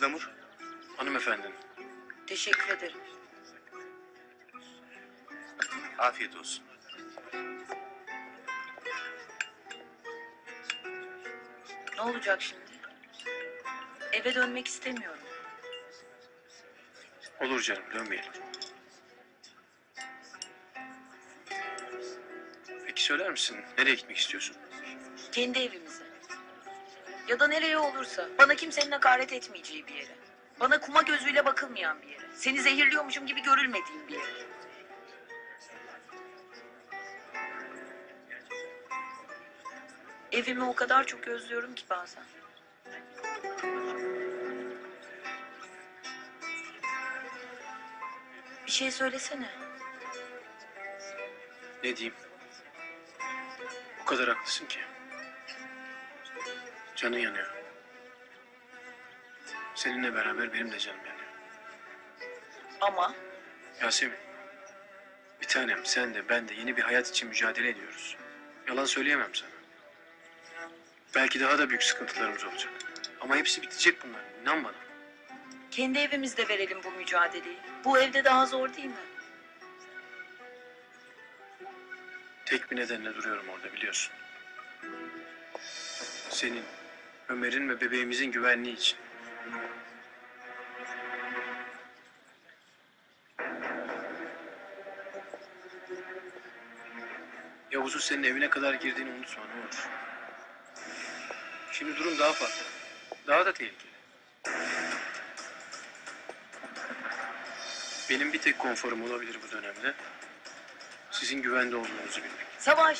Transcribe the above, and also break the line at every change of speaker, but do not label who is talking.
Ihlamur.
Hanımefendinin.
Teşekkür ederim.
Afiyet olsun.
Ne olacak şimdi? Eve dönmek istemiyorum.
Olur canım dönmeyelim. Peki söyler misin nereye gitmek istiyorsun?
Kendi evimize. Ya da nereye olursa. Bana kimsenin hakaret etmeyeceği bir yere. Bana kuma gözüyle bakılmayan bir yere. Seni zehirliyormuşum gibi görülmediğim bir yere. Evimi o kadar çok özlüyorum ki bazen. Bir şey söylesene.
Ne diyeyim? O kadar haklısın ki. Canın yanıyor. Seninle beraber benim de canım yanıyor.
Ama
Yasemin. Bir tanem sen de ben de yeni bir hayat için mücadele ediyoruz. Yalan söyleyemem sana. Belki daha da büyük sıkıntılarımız olacak. Ama hepsi bitecek bunlar. İnan bana.
kendi evimizde verelim bu mücadeleyi. Bu evde daha zor değil mi?
Tek bir nedenle duruyorum orada biliyorsun. Senin, Ömer'in ve bebeğimizin güvenliği için. Yavuz'un senin evine kadar girdiğini unutma ne olur. Şimdi durum daha farklı. Daha da tehlikeli. Benim bir tek konforum olabilir bu dönemde. Sizin güvende olduğunuzu bilmek.
Savaş,